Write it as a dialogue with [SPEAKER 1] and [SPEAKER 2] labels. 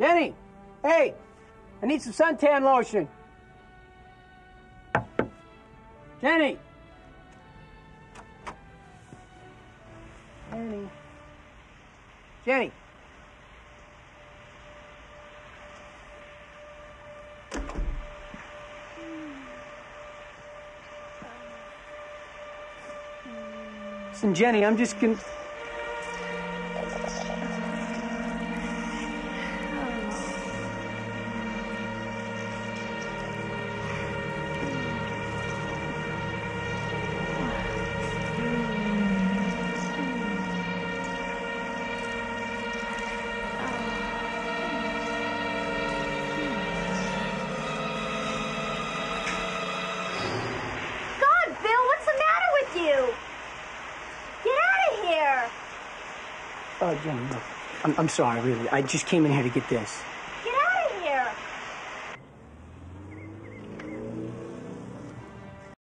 [SPEAKER 1] Jenny, hey, I need some suntan lotion. Jenny. Jenny. Jenny. Listen, Jenny, I'm just gonna.
[SPEAKER 2] Here!
[SPEAKER 1] Oh, Jenny, look. I'm, I'm sorry, really. I just came in here to get this.